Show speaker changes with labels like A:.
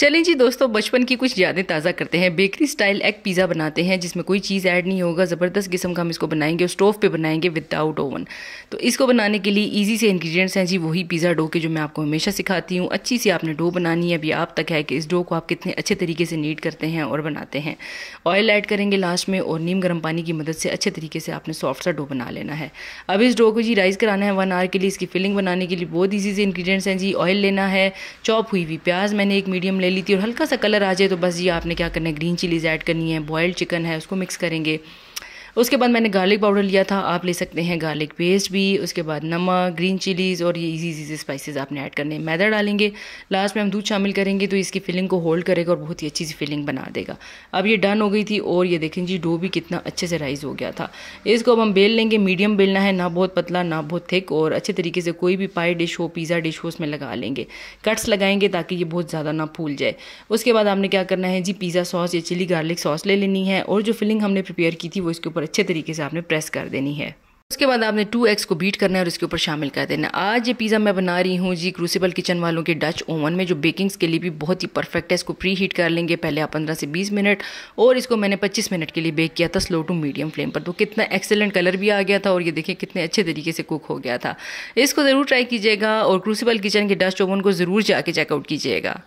A: चलें जी दोस्तों, बचपन की कुछ यादें ताज़ा करते हैं। बेकरी स्टाइल एग पिज़्ज़ा बनाते हैं, जिसमें कोई चीज़ ऐड नहीं होगा। ज़बरदस्त किस्म का हम इसको बनाएँगे और स्टोव पे बनाएँगे विदाउट ओवन। तो इसको बनाने के लिए इजी से इंग्रेडिएंट्स हैं जी, वही पिज़्ज़ा डो के जो मैं आपको हमेशा सिखाती हूँ। अच्छी सी आपने डो बनानी है, अभी आप तक है कि इस डो को आप कितने अच्छे तरीके से नीट करते हैं और बनाते हैं। ऑयल ऐड करेंगे लास्ट में और नीम गर्म पानी की मदद से अच्छे तरीके से आपने सॉफ्ट सा डो बना लेना है। अब इस डो को जी राइस कराना है वन आवर के लिए। इसकी फिलिंग बनाने के लिए बहुत ईजी से इंग्रीडियंट्स हैं जी। ऑयल लेना है चॉप हुई हुई प्याज मैंने एक मीडियम ले ली थी और हल्का सा कलर आ जाए तो बस ये आपने क्या करना है? ग्रीन चिलीज़ ऐड करनी है, बॉयल्ड चिकन है, उसको मिक्स करेंगे। उसके बाद मैंने गार्लिक पाउडर लिया था, आप ले सकते हैं गार्लिक पेस्ट भी, उसके बाद नमक ग्रीन चिलीज़ और ये इजी इजी स्पाइसेस आपने ऐड करने मैदा डालेंगे लास्ट में हम दूध शामिल करेंगे तो इसकी फिलिंग को होल्ड करेगा और बहुत ही अच्छी सी फिलिंग बना देगा। अब ये डन हो गई थी और ये देखें जी डो भी कितना अच्छे से राइज हो गया था। इसको अब हम बेल लेंगे मीडियम बेलना है, ना बहुत पतला, ना बहुत थिक और अच्छे तरीके से कोई भी पाई डिश हो पिज़्ज़ा डिश हो, उसमें लगा लेंगे। कट्स लगाएँगे ताकि ये बहुत ज़्यादा ना फूल जाए। उसके बाद आपने क्या करना है जी पिज़्ज़ा सॉस या चिली गार्लिक सॉस ले लेनी है और जो फिलिंग हमने प्रिपेयर की थी वो इसके ऊपर अच्छे तरीके से आपने प्रेस कर देनी है। उसके बाद आपने टू एग्स को बीट करना है और इसके ऊपर शामिल कर देना आज ये पिज़्ज़ा मैं बना रही हूँ जी क्रूसिबल किचन वालों के डच ओवन में, जो बेकिंग्स के लिए भी बहुत ही परफेक्ट है। इसको प्री हीट कर लेंगे पहले आप पंद्रह से बीस मिनट और इसको मैंने पच्चीस मिनट के लिए बेक किया था स्लो टू मीडियम फ्लेम पर। तो कितना एक्सेलेंट कलर भी आ गया था और ये देखिए कितने अच्छे तरीके से कुक हो गया था। इसको ज़रूर ट्राई कीजिएगा और क्रूसिबल किचन के डच ओवन को ज़रूर जाके चेकआउट कीजिएगा।